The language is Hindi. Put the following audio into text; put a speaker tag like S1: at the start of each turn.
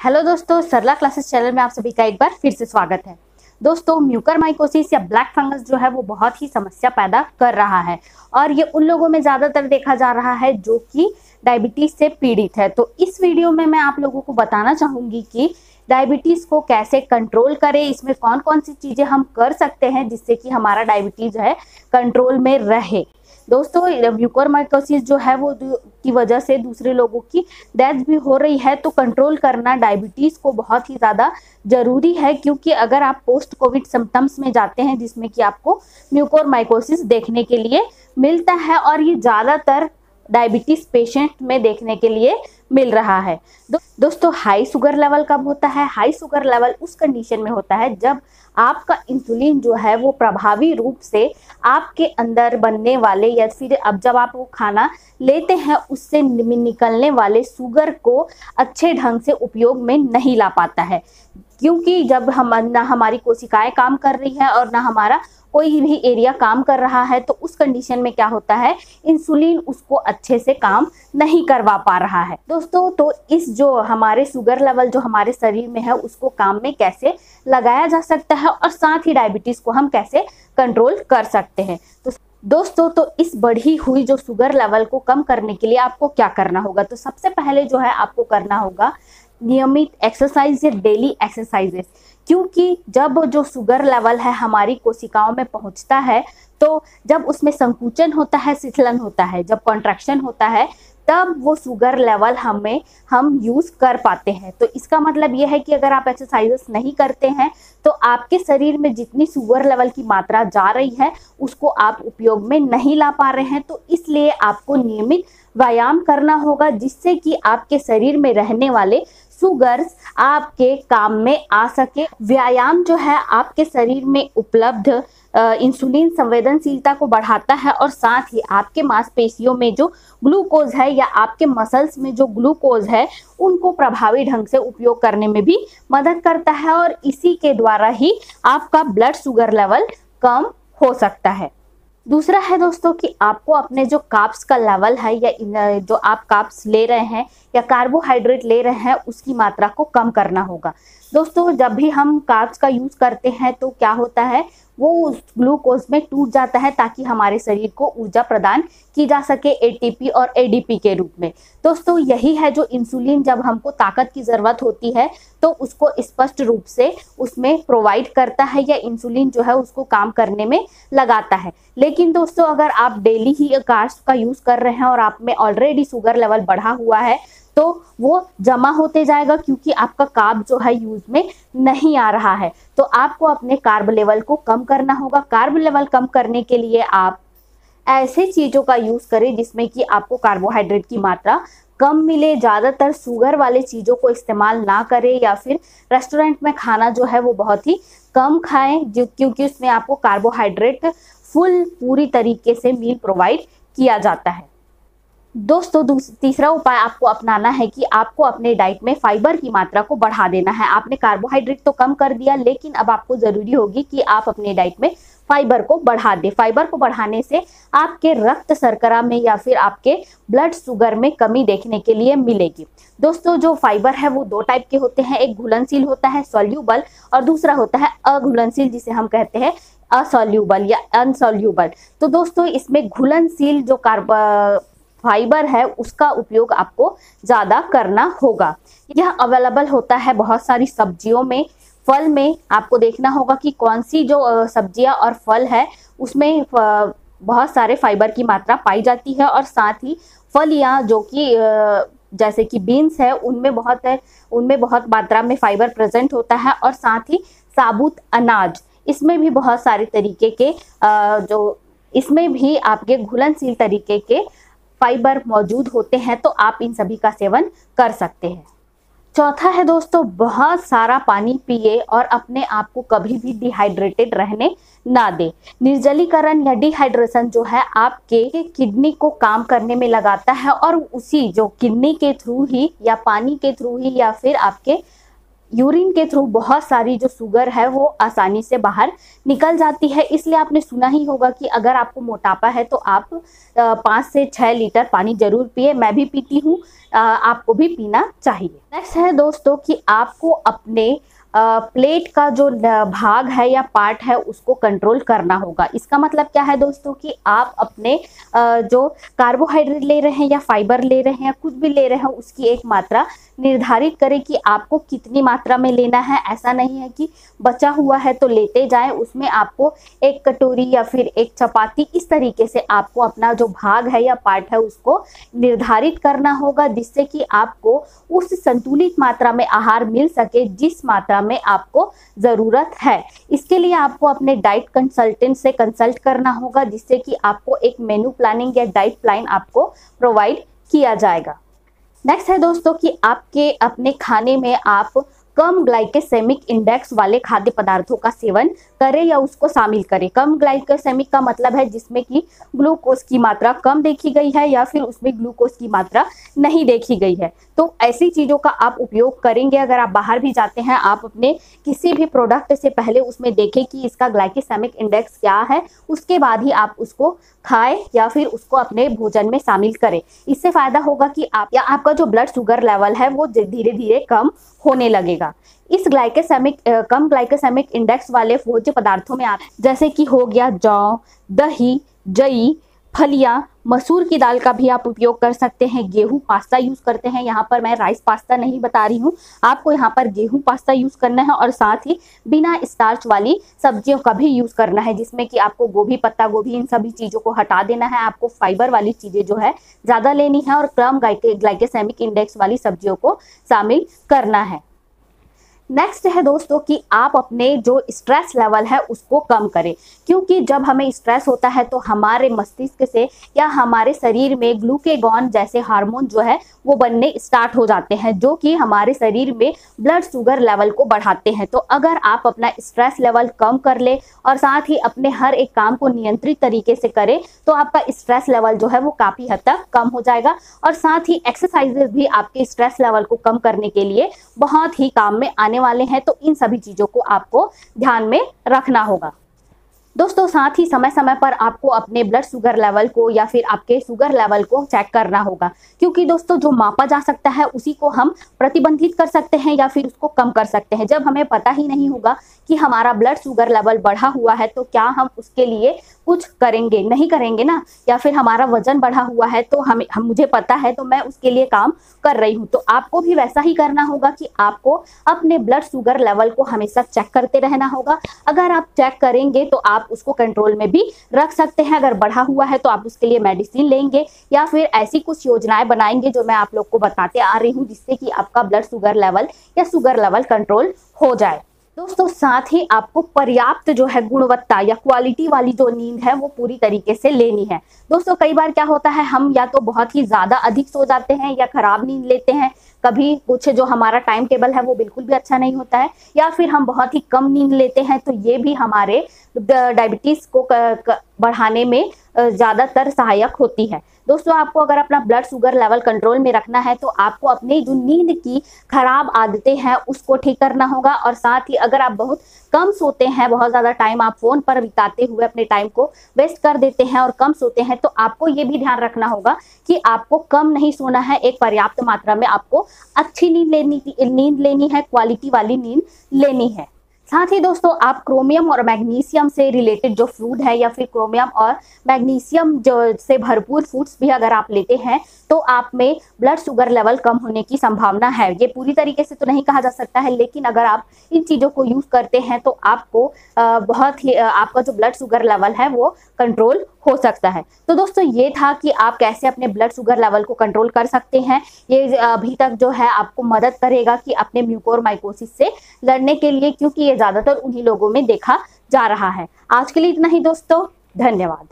S1: हेलो दोस्तों सरला क्लासेस चैनल में आप सभी का एक बार फिर से स्वागत है। दोस्तों म्यूकर माइकोसिस या ब्लैक फंगस जो है, वो बहुत ही समस्या पैदा कर रहा है। और ये उन लोगों में ज़्यादातर देखा जा रहा है जो कि डायबिटीज़ से पीड़ित है। तो इस वीडियो में मैं आप लोगों को बताना चाहूँगी कि डायबिटीज़ को कैसे कंट्रोल करें, इसमें कौन कौन सी चीज़ें हम कर सकते हैं जिससे कि हमारा डायबिटीज़ है कंट्रोल में रहे। दोस्तों म्यूकोरमाइकोसिस जो है वो की वजह से दूसरे लोगों की डेथ भी हो रही है तो कंट्रोल करना डायबिटीज़ को बहुत ही ज़्यादा ज़रूरी है, क्योंकि अगर आप पोस्ट कोविड सिम्टम्स में जाते हैं, जिसमें कि आपको म्यूकोरमाइकोसिस देखने के लिए मिलता है, और ये ज़्यादातर डायबिटीज़ पेशेंट में देखने के लिए मिल रहा है। दो, दोस्तों हाई शुगर लेवल कब होता है? हाई शुगर लेवल उस कंडीशन में होता है जब आपका इंसुलिन जो है वो प्रभावी रूप से आपके अंदर बनने वाले या फिर अब जब आप वो खाना लेते हैं उससे निकलने वाले शुगर को अच्छे ढंग से उपयोग में नहीं ला पाता है। क्योंकि जब हम ना हमारी कोशिकाएँ काम कर रही है और ना हमारा कोई भी एरिया काम कर रहा है तो उस कंडीशन में क्या होता है? इंसुलिन उसको अच्छे से काम नहीं करवा पा रहा है। दोस्तों तो इस जो हमारे शुगर लेवल जो हमारे शरीर में है, उसको काम में कैसे लगाया जा सकता है और साथ ही डायबिटीज़ को हम कैसे कंट्रोल कर सकते हैं? तो दोस्तों तो इस बढ़ी हुई जो शुगर लेवल को कम करने के लिए आपको क्या करना होगा? तो सबसे पहले जो है आपको करना होगा नियमित एक्सरसाइज या डेली एक्सरसाइजेस क्योंकि जब जो शुगर लेवल है हमारी कोशिकाओं में पहुँचता है तो जब उसमें संकुचन होता है शिथिलन होता है, जब कॉन्ट्रैक्शन होता है, तब वो शुगर लेवल हमें, हम यूज़ कर पाते हैं। तो इसका मतलब ये है कि अगर आप एक्सरसाइजेस नहीं करते हैं तो आपके शरीर में जितनी शुगर लेवल की मात्रा जा रही है, उसको आप उपयोग में नहीं ला पा रहे हैं। तो इसलिए आपको नियमित व्यायाम करना होगा, जिससे कि आपके शरीर में रहने वाले शुगर्स आपके काम में आ सके। व्यायाम जो है आपके शरीर में उपलब्ध इंसुलिन संवेदनशीलता को बढ़ाता है और साथ ही आपके मांसपेशियों में जो ग्लूकोज है या आपके मसल्स में जो ग्लूकोज है, उनको प्रभावी ढंग से उपयोग करने में भी मदद करता है और इसी के द्वारा ही आपका ब्लड शुगर लेवल कम हो सकता है। दूसरा है दोस्तों कि आपको अपने जो काप्स का लेवल है या जो आप काप्स ले रहे हैं या कार्बोहाइड्रेट ले रहे हैं, उसकी मात्रा को कम करना होगा। दोस्तों, जब भी हम काप्स का यूज़ करते हैं तो क्या होता है वो उस ग्लूकोज में टूट जाता है ताकि हमारे शरीर को ऊर्जा प्रदान की जा सके एटीपी और एडीपी के रूप में। दोस्तों, यही है जो इंसुलिन जब हमको ताकत की ज़रूरत होती है तो उसको स्पष्ट रूप से उसमें प्रोवाइड करता है या इंसुलिन जो है उसको काम करने में लगाता है। लेकिन दोस्तों, अगर आप डेली ही कार्स का यूज़ कर रहे हैं और आप में ऑलरेडी शुगर लेवल बढ़ा हुआ है तो वो जमा होते जाएगा क्योंकि आपका कार्ब जो है यूज़ में नहीं आ रहा है। तो आपको अपने कार्ब लेवल को कम करना होगा। कार्ब लेवल कम करने के लिए आप ऐसे चीज़ों का यूज़ करें जिसमें कि आपको कार्बोहाइड्रेट की मात्रा कम मिले। ज़्यादातर शुगर वाले चीज़ों को इस्तेमाल ना करें या फिर रेस्टोरेंट में खाना जो है वो बहुत ही कम खाएँ, जो क्योंकि उसमें आपको कार्बोहाइड्रेट फुल पूरी तरीके से मील प्रोवाइड किया जाता है। दोस्तों तीसरा उपाय आपको अपनाना है कि आपको अपने डाइट में फाइबर की मात्रा को बढ़ा देना है। आपने कार्बोहाइड्रेट तो कम कर दिया, लेकिन अब आपको ज़रूरी होगी कि आप अपने डाइट में फाइबर को बढ़ा दें। फाइबर को बढ़ाने से आपके रक्त शर्करा में या फिर आपके ब्लड शुगर में कमी देखने के लिए मिलेगी। दोस्तों, जो फाइबर है, वो दो टाइप के होते हैं, एक घुलनशील होता है सोल्यूबल और दूसरा होता है अघुलनशील, जिसे हम कहते हैं असोल्यूबल या अनसोल्यूबल तो दोस्तों, इसमें घुलनशील जो कार्ब फाइबर है, उसका उपयोग आपको ज़्यादा करना होगा। यह अवेलेबल होता है बहुत सारी सब्जियों में। फल में आपको देखना होगा कि कौन सी जो सब्ज़ियाँ और फल है, उसमें बहुत सारे फाइबर की मात्रा पाई जाती है और साथ ही फलियाँ जो कि जैसे कि बीन्स है, उनमें बहुत है, उनमें बहुत मात्रा में फाइबर प्रेजेंट होता है और साथ ही साबुत अनाज। इसमें भी बहुत सारे तरीके के जो, इसमें भी आपके घुलनशील तरीके के फाइबर मौजूद होते हैं तो आप इन सभी का सेवन कर सकते हैं। चौथा है दोस्तों, बहुत सारा पानी पिए और अपने आप को कभी भी डिहाइड्रेटेड रहने ना दे। निर्जलीकरण या डिहाइड्रेशन जो है आपके किडनी को काम करने में लगाता है और उसी जो किडनी के थ्रू ही या पानी के थ्रू ही या फिर आपके यूरिन के थ्रू बहुत सारी जो शुगर है वो आसानी से बाहर निकल जाती है। इसलिए आपने सुना ही होगा कि अगर आपको मोटापा है तो आप पाँच से छः लीटर पानी ज़रूर पिए। मैं भी पीती हूँ। आपको भी पीना चाहिए। नेक्स्ट है दोस्तों कि आपको अपने प्लेट का जो भाग है या पार्ट है, उसको कंट्रोल करना होगा। इसका मतलब क्या है दोस्तों कि आप अपने जो कार्बोहाइड्रेट ले रहे हैं या फाइबर ले रहे हैं या कुछ भी ले रहे हैं, उसकी एक मात्रा निर्धारित करें कि आपको कितनी मात्रा में लेना है। ऐसा नहीं है कि बचा हुआ है तो लेते जाए। उसमें आपको एक कटोरी या फिर एक चपाती इस तरीके से आपको अपना जो भाग है या पार्ट है, उसको निर्धारित करना होगा, जिससे कि आपको उस संतुलित मात्रा में आहार मिल सके, जिस मात्रा में आपको ज़रूरत है। इसके लिए आपको अपने डाइट कंसल्टेंट से कंसल्ट करना होगा, जिससे कि आपको एक मेन्यू प्लानिंग या डाइट प्लान आपको प्रोवाइड किया जाएगा। नेक्स्ट है दोस्तों कि आपके अपने खाने में आप कम ग्लाइकेसेमिक इंडेक्स वाले खाद्य पदार्थों का सेवन करें या उसको शामिल करें। कम ग्लाइकेसेमिक का मतलब है जिसमें कि ग्लूकोज की मात्रा कम देखी गई है या फिर उसमें ग्लूकोज की मात्रा नहीं देखी गई है। तो ऐसी चीज़ों का आप उपयोग करेंगे। अगर आप बाहर भी जाते हैं, आप अपने किसी भी प्रोडक्ट से पहले उसमें देखें कि इसका ग्लाइकेसेमिक इंडेक्स क्या है, उसके बाद ही आप उसको खाएँ या फिर उसको अपने भोजन में शामिल करें। इससे फ़ायदा होगा कि आप या आपका जो ब्लड शुगर लेवल है वो धीरे धीरे कम होने लगेगा। इस ग्लाइकेसेमिक कम ग्लाइकेसेमिक इंडेक्स वाले भोज्य पदार्थों में आप, जैसे कि हो गया जौ, दही, जई, फलियाँ, मसूर की दाल का भी आप उपयोग कर सकते हैं। गेहूँ पास्ता यूज़ करते हैं। यहाँ पर मैं राइस पास्ता नहीं बता रही हूँ। आपको यहाँ पर गेहूँ पास्ता यूज़ करना है और साथ ही बिना स्टार्च वाली सब्जियों का भी यूज़ करना है, जिसमें कि आपको गोभी, पत्ता गोभी, इन सभी चीज़ों को हटा देना है। आपको फाइबर वाली चीज़ें जो है, ज़्यादा लेनी है और कम ग्लाइकेसेमिक इंडेक्स वाली सब्जियों को शामिल करना है। नेक्स्ट है दोस्तों कि आप अपने जो स्ट्रेस लेवल है उसको कम करें। क्योंकि जब हमें स्ट्रेस होता है तो हमारे मस्तिष्क से या हमारे शरीर में ग्लूकेगॉन जैसे हार्मोन जो है, वो बनने स्टार्ट हो जाते हैं, जो कि हमारे शरीर में ब्लड शुगर लेवल को बढ़ाते हैं। तो अगर आप अपना स्ट्रेस लेवल कम कर ले और साथ ही अपने हर एक काम को नियंत्रित तरीके से करें तो आपका स्ट्रेस लेवल जो है वो काफ़ी हद तक कम हो जाएगा। और साथ ही एक्सरसाइजेज भी आपके स्ट्रेस लेवल को कम करने के लिए बहुत ही काम में वाले हैं तो इन सभी चीज़ों को आपको ध्यान में रखना होगा। दोस्तों, साथ ही समय समय पर आपको अपने ब्लड शुगर लेवल को या फिर आपके शुगर लेवल को चेक करना होगा। क्योंकि दोस्तों, जो मापा जा सकता है, उसी को हम प्रतिबंधित कर सकते हैं या फिर उसको कम कर सकते हैं। जब हमें पता ही नहीं होगा कि हमारा ब्लड शुगर लेवल बढ़ा हुआ है तो क्या हम उसके लिए कुछ करेंगे, नहीं करेंगे ना, या फिर हमारा वज़न बढ़ा हुआ है तो हमें, हम, मुझे पता है तो मैं उसके लिए काम कर रही हूँ। तो आपको भी वैसा ही करना होगा कि आपको अपने ब्लड शुगर लेवल को हमेशा चेक करते रहना होगा। अगर आप चेक करेंगे तो आप उसको कंट्रोल में भी रख सकते हैं। अगर बढ़ा हुआ है तो आप उसके लिए मेडिसिन लेंगे, या फिर ऐसी कुछ योजनाएँ बनाएँगे, जो मैं आप लोग को बताते आ रही हूँ, जिससे कि आपका ब्लड शुगर लेवल या शुगर लेवल कंट्रोल हो जाए। दोस्तों, साथ ही आपको पर्याप्त जो है गुणवत्ता या क्वालिटी वाली जो नींद है, वो पूरी तरीके से लेनी है। दोस्तों, कई बार क्या होता है, हम या तो बहुत ही ज़्यादा अधिक सो जाते हैं या खराब नींद लेते हैं। कभी कुछ जो हमारा टाइम टेबल है, वो बिल्कुल भी अच्छा नहीं होता है, या फिर हम बहुत ही कम नींद लेते हैं तो ये भी हमारे डायबिटीज़ को बढ़ाने में ज़्यादातर सहायक होती है। दोस्तों, आपको अगर अपना ब्लड शुगर लेवल कंट्रोल में रखना है तो आपको अपनी जो नींद की खराब आदतें हैं, उसको ठीक करना होगा। और साथ ही अगर आप बहुत कम सोते हैं, बहुत ज़्यादा टाइम आप फ़ोन पर बिताते हुए अपने टाइम को वेस्ट कर देते हैं और कम सोते हैं तो आपको ये भी ध्यान रखना होगा कि आपको कम नहीं सोना है। एक पर्याप्त मात्रा में आपको अच्छी नींद लेनी नींद लेनी है क्वालिटी वाली नींद लेनी है। साथ ही दोस्तों, आप क्रोमियम और मैग्नीशियम से रिलेटेड जो फ़ूड है या फिर क्रोमियम और मैग्नीशियम जो से भरपूर फूड्स भी अगर आप लेते हैं तो आप में ब्लड शुगर लेवल कम होने की संभावना है। ये पूरी तरीके से तो नहीं कहा जा सकता है, लेकिन अगर आप इन चीज़ों को यूज़ करते हैं तो आपको बहुत ही आपका जो ब्लड शुगर लेवल है, वो कंट्रोल हो सकता है। तो दोस्तों, ये था कि आप कैसे अपने ब्लड शुगर लेवल को कंट्रोल कर सकते हैं। ये अभी तक जो है आपको मदद करेगा कि अपने म्यूकोर माइकोसिस से लड़ने के लिए, क्योंकि ये ज़्यादातर उन्हीं लोगों में देखा जा रहा है। आज के लिए इतना ही दोस्तों। धन्यवाद।